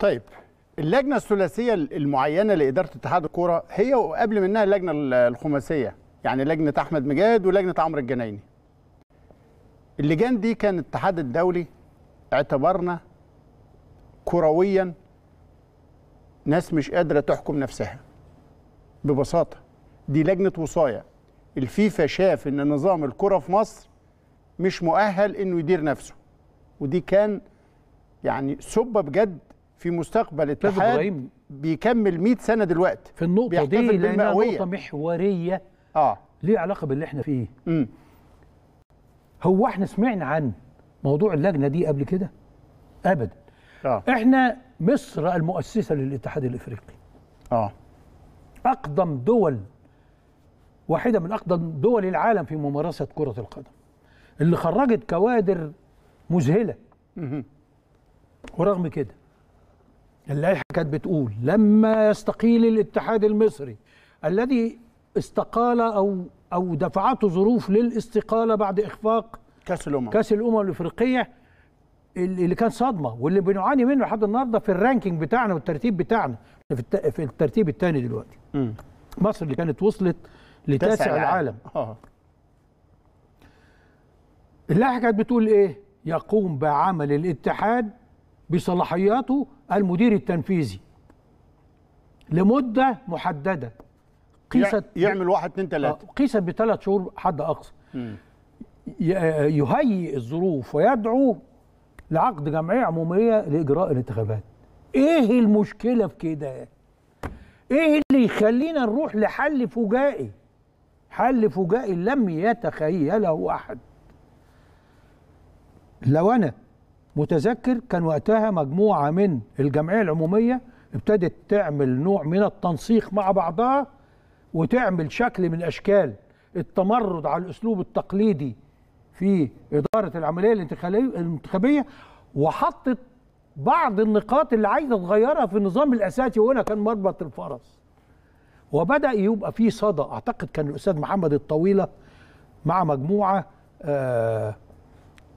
طيب اللجنة الثلاثية المعينة لإدارة اتحاد الكورة هي وقبل منها اللجنة الخماسية يعني لجنة أحمد مجاهد ولجنة عمرو الجنايني. اللجان دي كان الاتحاد الدولي اعتبرنا كرويا ناس مش قادرة تحكم نفسها. ببساطة دي لجنة وصاية. الفيفا شاف إن نظام الكره في مصر مش مؤهل إنه يدير نفسه. ودي كان يعني سبه بجد في مستقبل أستاذ اتحاد إبراهيم. بيكمل 100 سنة دلوقتي في النقطة دي بالمئوية. نقطة محورية آه ليها علاقة باللي إحنا فيه امم هو إحنا سمعنا عن موضوع اللجنة دي قبل كده؟ أبدا آه إحنا مصر المؤسسة للاتحاد الإفريقي آه أقدم دول واحدة من أقدم دول العالم في ممارسة كرة القدم اللي خرجت كوادر مذهلة مهم. ورغم كده اللائحة كانت بتقول لما يستقيل الاتحاد المصري الذي استقال أو أو دفعته ظروف للاستقالة بعد إخفاق كأس الأمم. كأس الأمم الإفريقية اللي كان صدمة واللي بنعاني منه لحد النهارده في ال ranking بتاعنا والترتيب بتاعنا في, الت... في الترتيب الثاني دلوقتي. مم. مصر اللي كانت وصلت لتاسع العالم. آه. اللائحة كانت بتقول إيه؟ يقوم بعمل الاتحاد بصلاحياته المدير التنفيذي لمدة محددة. قيست يعمل واحد اتنين آه، تلاته قيست بثلاث شهور حد أقصى. ي- يهيئ الظروف ويدعو لعقد جمعية عمومية لإجراء الانتخابات. إيه المشكلة في كده؟ إيه اللي يخلينا نروح لحل فجائي؟ حل فجائي لم يتخيله أحد. لو أنا متذكر كان وقتها مجموعة من الجمعية العمومية ابتدت تعمل نوع من التنسيق مع بعضها وتعمل شكل من أشكال التمرد على الأسلوب التقليدي في إدارة العملية الانتخابيه وحطت بعض النقاط اللي عايزة تغيرها في النظام الأساسي وهنا كان مربط الفرس. وبدأ يبقى في صدى. أعتقد كان الأستاذ محمد الطويلة مع مجموعة آه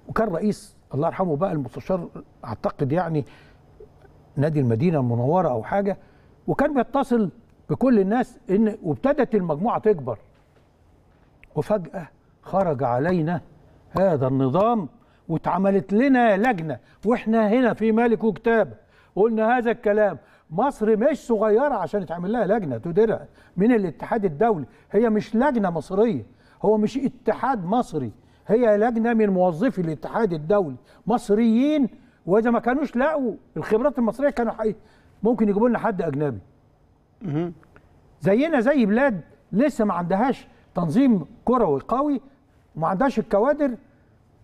وكان رئيس الله يرحمه بقى المستشار أعتقد يعني نادي المدينة المنورة أو حاجة وكان بيتصل بكل الناس إن وابتدت المجموعة تكبر. وفجأة خرج علينا هذا النظام واتعملت لنا لجنة وإحنا هنا في مالك وكتاب. قلنا هذا الكلام مصر مش صغيرة عشان يتعمل لها لجنة تديرها من الاتحاد الدولي. هي مش لجنة مصرية هو مش اتحاد مصري. هي لجنه من موظفي الاتحاد الدولي. مصريين وإذا ما كانوش لقوا الخبرات المصرية كانوا حي... ممكن يجيبوا لنا حد أجنبي. زينا زي بلاد لسه ما عندهاش تنظيم كروي قوي وما عندهاش الكوادر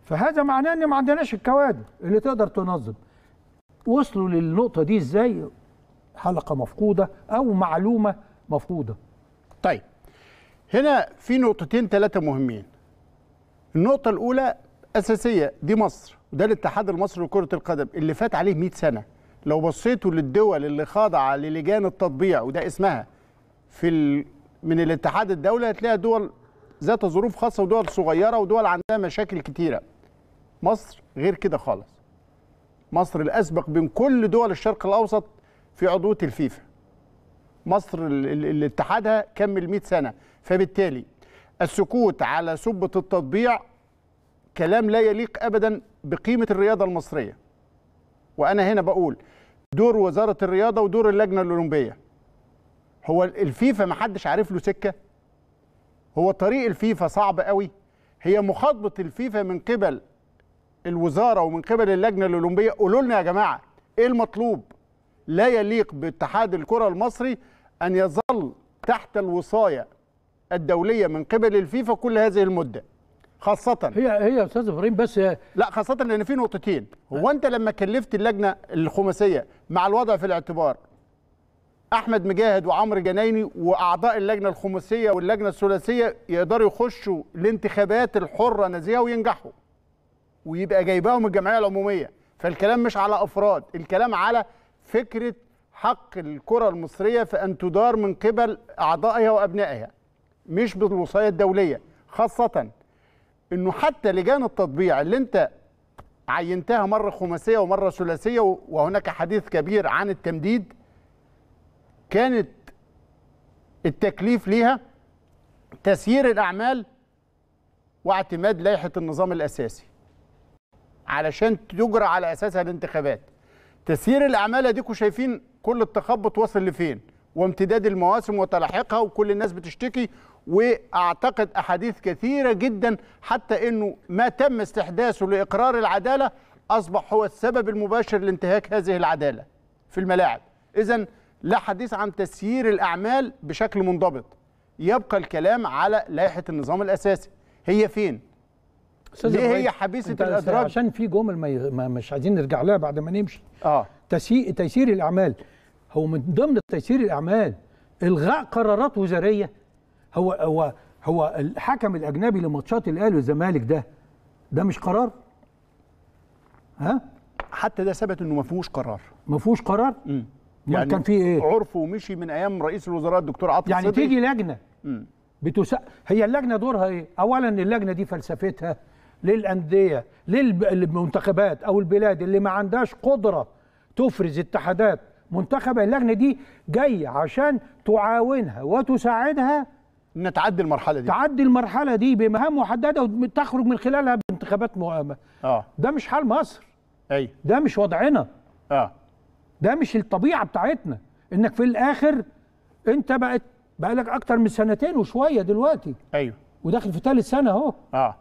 فهذا معناه إن ما عندناش الكوادر اللي تقدر تنظم. وصلوا للنقطة دي إزاي؟ حلقة مفقودة أو معلومة مفقودة. طيب هنا في نقطتين ثلاثة مهمين. النقطة الأولى أساسية دي مصر. وده الاتحاد المصري لكرة القدم اللي فات عليه 100 سنة. لو بصيتوا للدول اللي خاضعة للجان التطبيع وده اسمها في ال... من الاتحاد الدولي هتلاقي دول ذات ظروف خاصة ودول صغيرة ودول عندها مشاكل كتيرة. مصر غير كده خالص. مصر الأسبق بين كل دول الشرق الأوسط في عضوية الفيفا. مصر ال- ال- اللي اتحادها كمل 100 سنة. فبالتالي السكوت على سبة التطبيع كلام لا يليق ابدا بقيمة الرياضة المصرية. وأنا هنا بقول دور وزارة الرياضة ودور اللجنة الأولمبية. هو ال- الفيفا ما حدش عارف له سكة؟ هو طريق الفيفا صعب قوي؟ هي مخاطبة الفيفا من قبل الوزارة ومن قبل اللجنة الأولمبية؟ قولوا لنا يا جماعة إيه المطلوب؟ لا يليق باتحاد الكرة المصري أن يظل تحت الوصاية الدولية من قبل الفيفا كل هذه المدة خاصة. هي هي يا أستاذ إبراهيم بس لا خاصة لأن في نقطتين. هو أنت لما كلفت اللجنة الخماسية مع الوضع في الاعتبار أحمد مجاهد وعمرو جنايني وأعضاء اللجنة الخماسية واللجنة الثلاثية يقدروا يخشوا الانتخابات الحرة نزيهة وينجحوا ويبقى جايباهم الجمعية العمومية. فالكلام مش على أفراد الكلام على فكرة حق الكرة المصرية في أن تدار من قبل أعضائها وأبنائها. مش بالوصاية الدولية خاصة إنه حتى لجان التطبيع اللي أنت عينتها مرة خماسية ومرة ثلاثية وهناك حديث كبير عن التمديد كانت التكليف ليها تسيير الأعمال واعتماد لائحة النظام الأساسي علشان تجرى على أساسها الانتخابات. تسيير الأعمال اديكم شايفين كل التخبط واصل لفين؟ وامتداد المواسم وتلاحقها وكل الناس بتشتكي وأعتقد أحاديث كثيرة جدا حتى إنه ما تم استحداثه لإقرار العدالة أصبح هو السبب المباشر لانتهاك هذه العدالة في الملاعب. اذا لا حديث عن تسيير الأعمال بشكل منضبط. يبقى الكلام على لائحة النظام الأساسي. هي فين؟ ليه هي حبيسة أنت الأدراج؟ عشان في جمل ما مش عايزين نرجع لها بعد ما نمشي. آه. تسيير تيسير الأعمال. هو من ضمن تيسير الأعمال. إلغاء قرارات وزارية. هو هو هو الحكم الأجنبي لماتشات الأهلي والزمالك ده ده مش قرار؟ ها؟ حتى ده ثبت إنه ما فيهوش قرار. ما فيهوش قرار؟ أمال كان في إيه؟ عرفه ومشي من أيام رئيس الوزراء الدكتور عاطف يعني صدقي. تيجي لجنة. بتس... هي اللجنة دورها إيه؟ اولا اللجنة دي فلسفتها للأندية للمنتخبات أو البلاد اللي ما عندهاش قدرة تفرز اتحادات منتخبه اللجنة دي جاية عشان تعاونها وتساعدها. ان تعدي المرحلة دي. تعدي المرحلة دي بمهام محددة وتخرج من خلالها بانتخابات مؤامه آه. ده مش حال مصر. أي. ده مش وضعنا. آه. ده مش الطبيعة بتاعتنا. إنك في الآخر أنت بقت بقالك أكتر من سنتين وشوية دلوقتي. أيوه وداخل في ثالث سنة أهو. آه.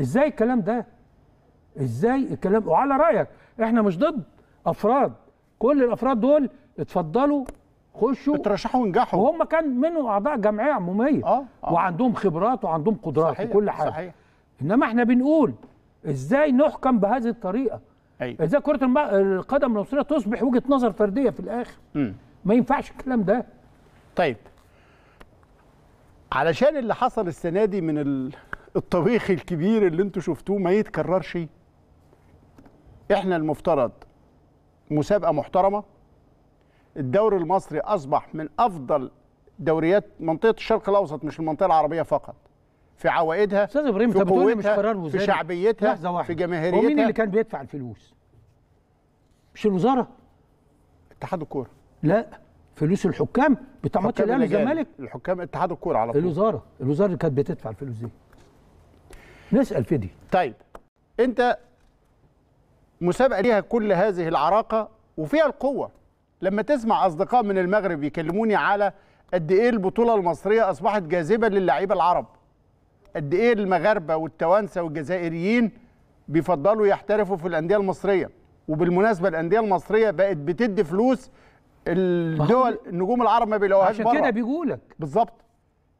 إزاي الكلام ده؟ إزاي الكلام؟ وعلى رأيك إحنا مش ضد أفراد. كل الأفراد دول اتفضلوا خشوا. اترشحوا ونجحوا. وهم كان منهم أعضاء جمعية عمومية. آه، آه. وعندهم خبرات وعندهم قدرات صحيح وكل حاجة. صحيح. إنما إحنا بنقول إزاي نحكم بهذه الطريقة؟ أيوه إزاي كرة الم- القدم المصريه تصبح وجهة نظر فردية في الآخر؟ مم. ما ينفعش الكلام ده. طيب. علشان اللي حصل السنة دي من ال- الطبيخ الكبير اللي أنتوا شفتوه ما يتكررش. إحنا المفترض مسابقة محترمة. الدوري المصري أصبح من أفضل دوريات منطقة الشرق الأوسط مش المنطقة العربية فقط. في عوائدها أستاذ إبراهيم في لي مش قوتها، قرار في وزاري شعبيتها لحظة واحدة. في ومين جماهيريتها اللي كان بيدفع الفلوس. مش الوزارة؟ اتحاد الكورة. لا فلوس الحكام بتاع ماتش الأهلي والزمالك؟ الحكام اتحاد الكورة على طول. الوزارة. الوزارة اللي كانت بتدفع الفلوس دي. نسأل في دي. طيب انت مسابقة ليها كل هذه العراقة وفيها القوة. لما تسمع أصدقاء من المغرب يكلموني على قد إيه البطولة المصرية أصبحت جاذبة للاعيبة العرب. قد إيه المغاربة والتوانسة والجزائريين بيفضلوا يحترفوا في الأندية المصرية. وبالمناسبة الأندية المصرية بقت بتدي فلوس الدول النجوم العرب ما بيلاقوهاش عشان كده بيقولك بالظبط.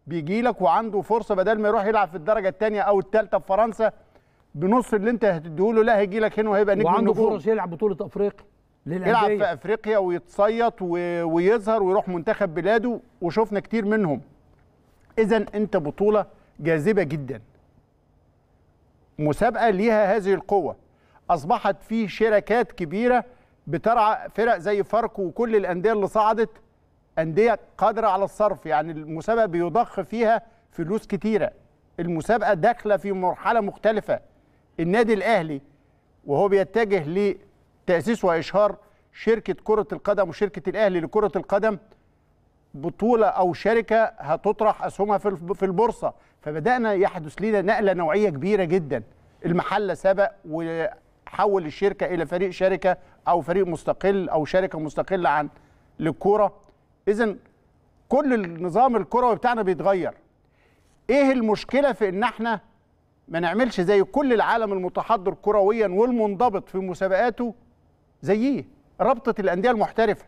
بيجي لك وعنده فرصة بدل ما يروح يلعب في الدرجة الثانية أو الثالثه في فرنسا بنص اللي انت هتديه له لا هيجي لك هنا وهيبقى نجم وعنده فرص يلعب بطولة أفريقيا يلعب للانديه في أفريقيا ويتصيط. ويظهر ويروح منتخب بلاده وشفنا كتير منهم. اذا أنت بطولة جاذبة جدا. مسابقة ليها هذه القوة. أصبحت في شركات كبيرة بترعى فرق زي فاركو وكل الأندية اللي صعدت أندية قادرة على الصرف. يعني المسابقة بيضخ فيها فلوس كتيرة. المسابقة داخلة في مرحلة مختلفة. النادي الأهلي وهو بيتجه لتأسيس وإشهار شركة كرة القدم وشركة الأهلي لكرة القدم بطولة أو شركة هتطرح أسهمها في الب- في البورصة. فبدأنا يحدث لنا نقلة نوعية كبيرة جدا. المحله سبق وحول الشركة إلى فريق شركة أو فريق مستقل أو شركة مستقلة عن للكورة. اذا كل النظام الكروي بتاعنا بيتغير. إيه المشكلة في إن إحنا ما نعملش زي كل العالم المتحضر كرويا والمنضبط في مسابقاته زيه رابطة الأندية المحترفة.